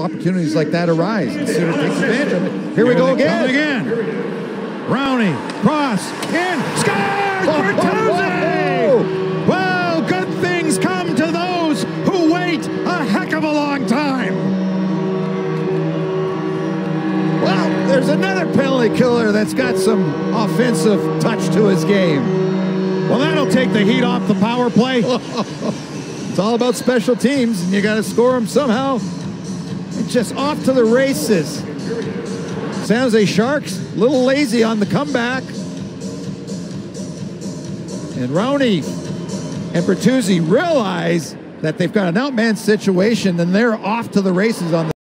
opportunities like that arise. And Suter advantage of it. Here we go again. again. Rowney, cross, in, scores! Oh, Bertuzzi! oh, Well, good things come to those who wait a heck of a long time. Well, there's another penalty killer that's got some offensive touch to his game. Well, that'll take the heat off the power play. It's all about special teams, and you got to score them somehow. Just off to the races. San Jose Sharks, a little lazy on the comeback. And Rowney and Bertuzzi realize that they've got an odd-man situation, and they're off to the races on the